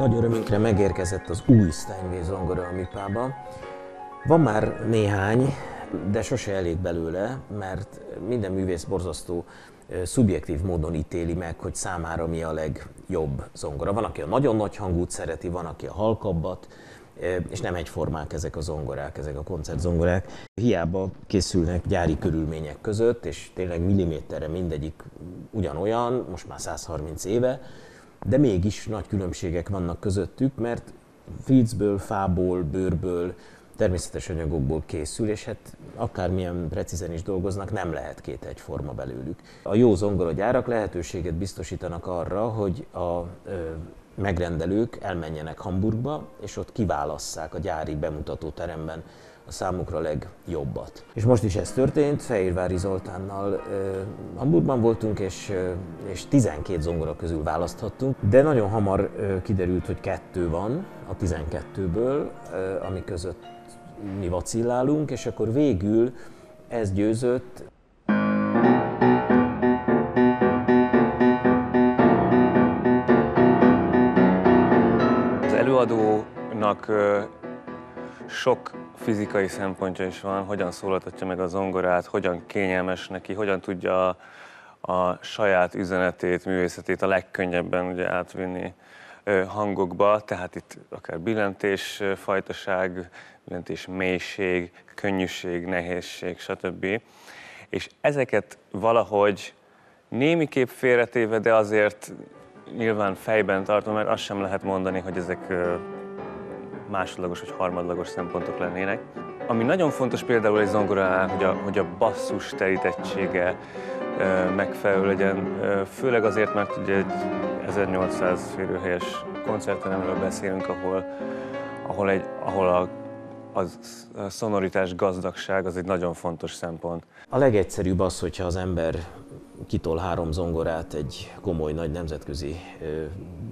Nagy örömünkre megérkezett az új Steinway zongora a műpába. Van már néhány, de sose elég belőle, mert minden művész borzasztó szubjektív módon ítéli meg, hogy számára mi a legjobb zongora. Van, aki a nagyon nagy hangút szereti, van, aki a halkabbat, és nem egyformák ezek a zongorák, ezek a koncertzongorák. Hiába készülnek gyári körülmények között, és tényleg milliméterre mindegyik ugyanolyan, most már 130 éve, de mégis nagy különbségek vannak közöttük, mert filcből, fából, bőrből, természetes anyagokból készül, és hát akármilyen precízen is dolgoznak, nem lehet két egyforma belőlük. A jó zongoragyárak lehetőséget biztosítanak arra, hogy a megrendelők elmenjenek Hamburgba, és ott kiválasszák a gyári bemutató teremben a számukra legjobbat. És most is ez történt, Fehérvári Zoltánnal uh, Hamburgban voltunk, és, uh, és 12 zongora közül választhattunk, de nagyon hamar uh, kiderült, hogy kettő van a 12-ből, uh, ami között mi vacillálunk, és akkor végül ez győzött, előadónak sok fizikai szempontja is van, hogyan szólaltatja meg a zongorát, hogyan kényelmes neki, hogyan tudja a, a saját üzenetét, művészetét a legkönnyebben ugye átvinni hangokba, tehát itt akár billentés fajtaság, billentés mélység, könnyűség, nehézség, stb. És ezeket valahogy némiképp félretéve, de azért nyilván fejben tartom, mert azt sem lehet mondani, hogy ezek másodlagos vagy harmadlagos szempontok lennének. Ami nagyon fontos például egy zongoránál, hogy a, hogy a basszus terítettsége megfelelő legyen, főleg azért, mert ugye egy 1800 férőhelyes koncertteremről beszélünk, ahol, ahol, egy, ahol a a szonoritás gazdagság az egy nagyon fontos szempont. A legegyszerűbb az, hogyha az ember kitol három zongorát egy komoly nagy nemzetközi ö,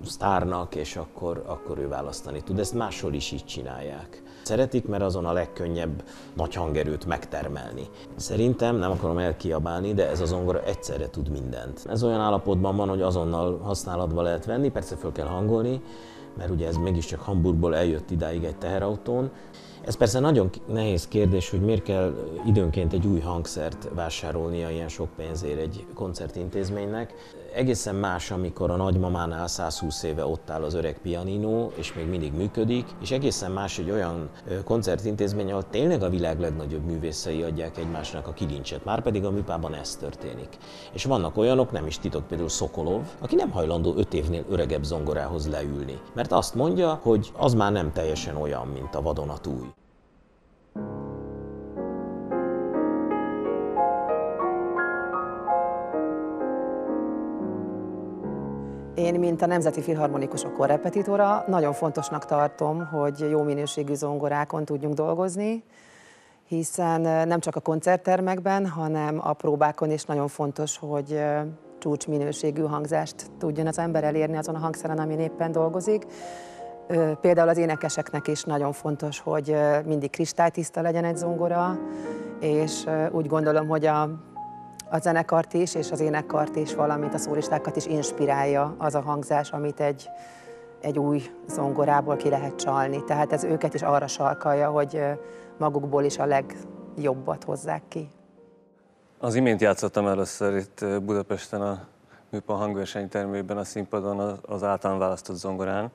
sztárnak, és akkor, akkor ő választani tud. Ezt máshol is így csinálják. Szeretik, mert azon a legkönnyebb nagy hangerőt megtermelni. Szerintem, nem akarom elkiabálni, de ez a zongora egyszerre tud mindent. Ez olyan állapotban van, hogy azonnal használatba lehet venni, persze föl kell hangolni, mert ugye ez mégiscsak Hamburgból eljött idáig egy teherautón, ez persze nagyon nehéz kérdés, hogy miért kell időnként egy új hangszert vásárolnia ilyen sok pénzért egy koncertintézménynek. Egészen más, amikor a nagymamánál 120 éve ott áll az öreg pianino, és még mindig működik, és egészen más egy olyan koncertintézmény, ahol tényleg a világ legnagyobb művészei adják egymásnak a kilincset, már pedig a műpában ez történik. És vannak olyanok, nem is titok, például Szokolov, aki nem hajlandó öt évnél öregebb zongorához leülni, mert azt mondja, hogy az már nem teljesen olyan, mint a vadonatúj. Én, mint a Nemzeti Filharmonikusok korrepetitora, nagyon fontosnak tartom, hogy jó minőségű zongorákon tudjunk dolgozni, hiszen nem csak a koncerttermekben, hanem a próbákon is nagyon fontos, hogy csúcsminőségű hangzást tudjon az ember elérni azon a hangszeren, amin éppen dolgozik. Például az énekeseknek is nagyon fontos, hogy mindig kristálytiszta legyen egy zongora, és úgy gondolom, hogy a a zenekart is, és az énekkart is, valamint a szólistákat is inspirálja az a hangzás, amit egy, egy új zongorából ki lehet csalni. Tehát ez őket is arra sarkalja, hogy magukból is a legjobbat hozzák ki. Az imént játszottam először itt Budapesten a Műpa hangversenytermében a színpadon az általán választott zongorán.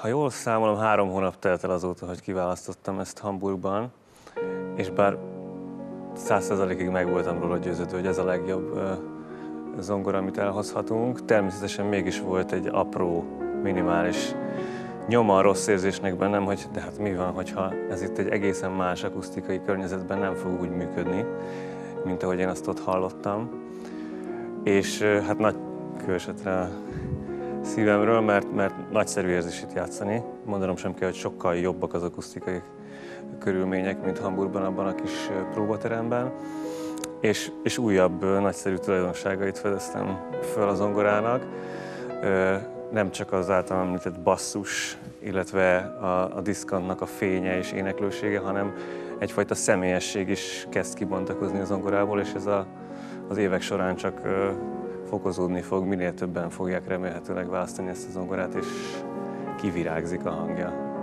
Ha jól számolom, három hónap telt el azóta, hogy kiválasztottam ezt Hamburgban, és bár százszerzalékig meg voltam róla győződő, hogy ez a legjobb zongora, amit elhozhatunk. Természetesen mégis volt egy apró, minimális nyoma a rossz érzésnek bennem, hogy de hát mi van, hogyha ez itt egy egészen más akusztikai környezetben nem fog úgy működni, mint ahogy én azt ott hallottam. És hát nagy kőesetre a szívemről, mert, mert nagyszerű érzés itt játszani. Mondanom sem kell, hogy sokkal jobbak az akusztikai körülmények, mint Hamburgban, abban a kis próbateremben. És, és újabb nagyszerű tulajdonságait fedeztem föl az zongorának. Nem csak az általam említett basszus, illetve a, a diszkannak a fénye és éneklősége, hanem egyfajta személyesség is kezd kibontakozni a zongorából, és ez a, az évek során csak fokozódni fog, minél többen fogják remélhetőleg választani ezt a zongorát, és kivirágzik a hangja.